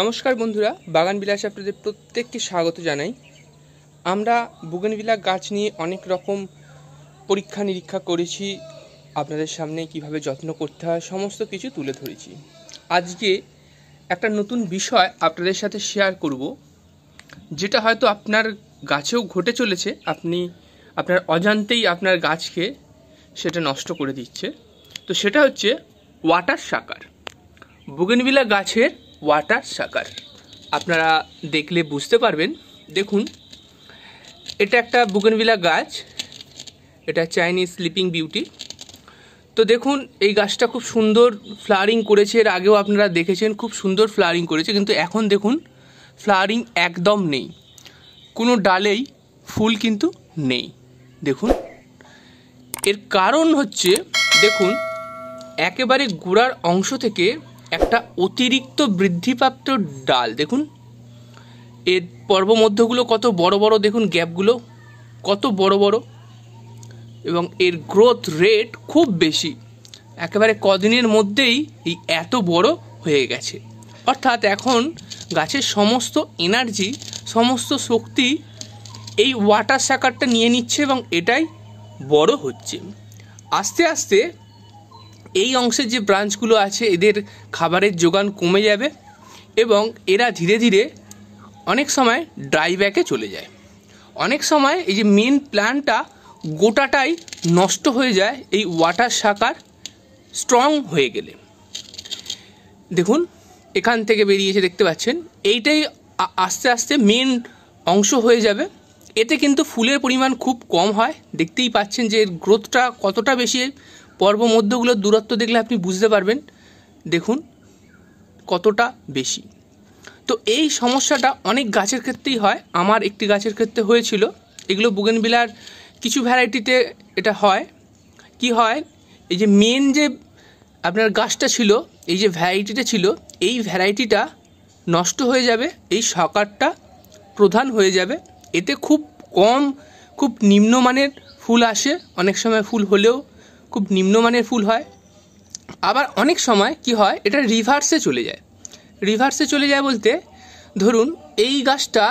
নমস্কার বন্ধুরা, বাগান বিলাস আপনাদের প্রত্যেককে স্বাগত জানাই। আমরা বুগেনভিলা গাছ নিয়ে অনেক রকম পরীক্ষা নিরীক্ষা করেছি, আপনাদের সামনে কীভাবে যত্ন করতে হয়, সমস্ত কিছু তুলে ধরেছি। আজকে একটা নতুন বিষয় আপনাদের সাথে শেয়ার করব, যেটা হয়তো আপনার গাছেও ঘটে চলেছে, আপনি, আপনার অজান্তেই আপনার গাছকে সেটা নষ্ট করে দিচ্ছে। তো সেটা হচ্ছে ওয়াটার সাকার বুগেনভিলা গাছের ওয়াটার সাকার আপনারা দেখলে বুঝতে পারবেন। দেখুন, এটা একটা বুগেনভিলা গাছ। এটা চাইনিজ স্লিপিং বিউটি তো দেখুন, এই গাছটা খুব সুন্দর ফ্লাওয়ারিং করেছে। এর আগেও আপনারা দেখেছেন, খুব সুন্দর ফ্লাওয়ারিং করেছে। কিন্তু এখন দেখুন ফ্লাওয়ারিং একদম নেই। কোনো ডালেই ফুল কিন্তু নেই। দেখুন, এর কারণ হচ্ছে, দেখুন, একেবারে গোড়ার অংশ থেকে একটা অতিরিক্ত বৃদ্ধিপ্রাপ্ত ডাল, দেখুন। এর পর্বমধ্যগুলো কত বড় বড়, দেখুন গ্যাপগুলো, কত বড় বড়। এবং এর গ্রোথ রেট খুব বেশি। একেবারে কদিনের মধ্যেই এই এত বড় হয়ে গেছে। অর্থাৎ এখন গাছের সমস্ত এনার্জি সমস্ত শক্তি এই ওয়াটার সাকারটা নিয়ে নিচ্ছে এবং এটাই বড় হচ্ছে। আস্তে আস্তে এই অংশের যে ব্রাঞ্চগুলো আছে, এদের খাবারের যোগান কমে যাবে এবং এরা ধীরে ধীরে অনেক সময় ড্রাই ব্যাকে চলে যায়। অনেক সময় এই যে মেন প্ল্যানটা গোটাটাই নষ্ট হয়ে যায়, এই ওয়াটার শাখার স্ট্রং হয়ে গেলে। দেখুন, এখান থেকে বেরিয়েছে দেখতে পাচ্ছেন, এইটাই আস্তে আস্তে মেন অংশ হয়ে যাবে। এতে কিন্তু ফুলের পরিমাণ খুব কম হয়। দেখতেই পাচ্ছেন যে এর গ্রোথটা কতটা বেশি পর্ব মধ্যগুলোর দূরত্ব দেখলে আপনি বুঝতে পারবেন। দেখুন, কতটা বেশি। তো এই সমস্যাটা অনেক গাছের ক্ষেত্রেই হয়। আমার একটি গাছের ক্ষেত্রে হয়েছিল। এগুলো বুগেনবিলার কিছু ভ্যারাইটিতে এটা হয়। কি হয়? এই যে মেন যে আপনার গাছটা ছিল, এই যে ভ্যারাইটিটা ছিল, এই ভ্যারাইটিটা নষ্ট হয়ে যাবে, এই সকারটা প্রধান হয়ে যাবে। এতে খুব কম, খুব নিম্নমানের ফুল আসে। অনেক সময় ফুল হলেও খুব নিম্নমানের ফুল হয়। আবার অনেক সময় কি হয়, এটা রিভার্সে চলে যায়। রিভার্সে চলে যায় বলতে, ধরুন এই গাছটা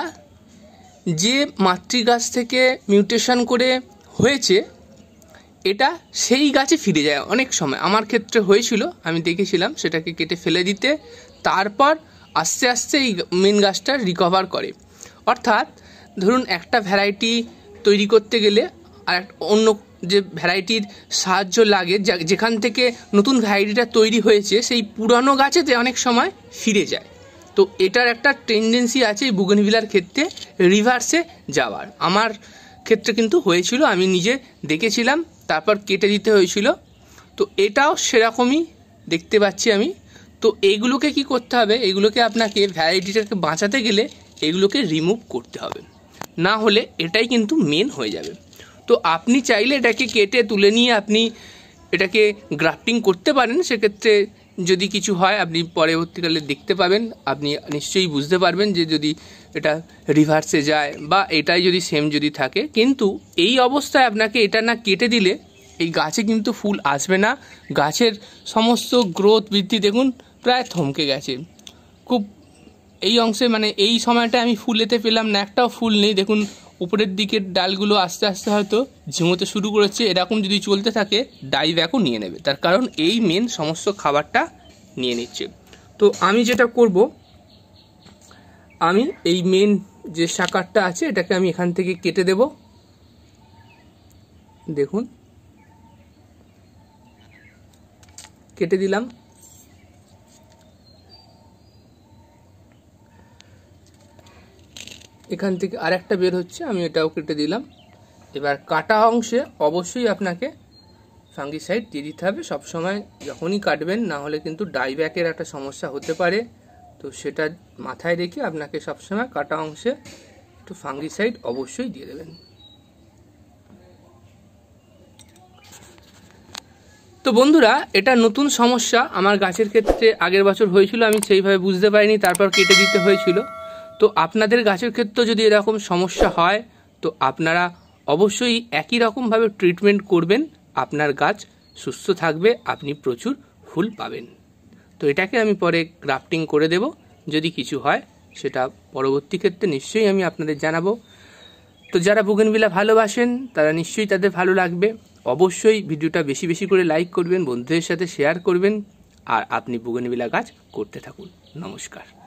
যে মাতৃ গাছ থেকে মিউটেশন করে হয়েছে, এটা সেই গাছে ফিরে যায় অনেক সময়। আমার ক্ষেত্রে হয়েছিল, আমি দেখেছিলাম সেটাকে কেটে ফেলে দিতে, তারপর আস্তে আস্তে এই মেন গাছটা রিকভার করে। অর্থাৎ, ধরুন একটা ভ্যারাইটি তৈরি করতে গেলে আর অন্য যে ভ্যারাইটির সাহায্য লাগে যেখান থেকে নতুন ভ্যারাইটিটা তৈরি হয়েছে, সেই পুরানো গাছেতে অনেক সময় ফিরে যায়। তো এটার একটা টেন্ডেন্সি আছে এই বুগনভিলার ক্ষেত্রে রিভার্সে যাওয়ার। আমার ক্ষেত্রে কিন্তু হয়েছিল, আমি নিজে দেখেছিলাম, তারপর কেটে দিতে হয়েছিল। তো এটাও সেরকমই দেখতে পাচ্ছি আমি। তো এইগুলোকে কি করতে হবে? এগুলোকে আপনাকে ভ্যারাইটিটাকে বাঁচাতে গেলে এগুলোকে রিমুভ করতে হবে। না হলে এটাই কিন্তু মেন হয়ে যাবে। তো আপনি চাইলে এটাকে কেটে তুলে নিয়ে আপনি এটাকে গ্রাফটিং করতে পারেন। সেক্ষেত্রে যদি কিছু হয়, আপনি পরবর্তীকালে দেখতে পাবেন। আপনি নিশ্চয়ই বুঝতে পারবেন যে যদি এটা রিভার্সে যায় বা এটাই যদি সেম যদি থাকে। কিন্তু এই অবস্থায় আপনাকে এটা না কেটে দিলে এই গাছে কিন্তু ফুল আসবে না। গাছের সমস্ত গ্রোথ বৃদ্ধি দেখুন, প্রায় থমকে গেছে। খুব এই অংশে মানে এই সময়টা আমি ফুলেতে পেলাম না, একটাও ফুল নেই। দেখুন উপরের দিকের ডালগুলো আস্তে আস্তে হয়তো ঝিমোতে শুরু করেছে, এরকম যদি চলতে থাকে, ডাই ব্যাকও নিয়ে নেবে। তার কারণ এই মেন সমস্ত খাবারটা নিয়ে নিচ্ছে। তো আমি যেটা করব, আমি এই মেন যে শাকারটা আছে, এটাকে আমি এখান থেকে কেটে দেব। দেখুন। কেটে দিলাম। এখান থেকে আরেকটা বের হচ্ছে, আমি এটাও কেটে দিলাম। এবার কাটা অংশে অবশ্যই আপনাকে ফাঙ্গিসাইড দিয়ে দিতে হবে। সবসময় যখনই কাটবেন, না হলে কিন্তু ডাইব্যাকের একটা সমস্যা হতে পারে। তো সেটা মাথায় রেখে আপনাকে সবসময় কাটা অংশে একটু ফাঙ্গিসাইড অবশ্যই দিয়ে দেবেন। তো বন্ধুরা, এটা নতুন সমস্যা। আমার গাছের ক্ষেত্রে আগের বছর হয়েছিল, আমি সেইভাবে বুঝতে পারিনি, তারপর কেটে দিতে হয়েছিল। তো আপনাদের গাছের ক্ষেত্রে যদি এরকম সমস্যা হয়, তো আপনারা অবশ্যই একই রকমভাবে ট্রিটমেন্ট করবেন। আপনার গাছ সুস্থ থাকবে, আপনি প্রচুর ফুল পাবেন। তো এটাকে আমি পরে গ্রাফটিং করে দেব। যদি কিছু হয়, সেটা পরবর্তী ক্ষেত্রে নিশ্চয়ই আমি আপনাদের জানাব। তো যারা বুগেনভিলা ভালোবাসেন, তারা নিশ্চয়ই তাদের ভালো লাগবে। অবশ্যই ভিডিওটা বেশি বেশি করে লাইক করবেন, বন্ধুদের সাথে শেয়ার করবেন। আর আপনি বুগেনভিলা গাছ করতে থাকুন। নমস্কার।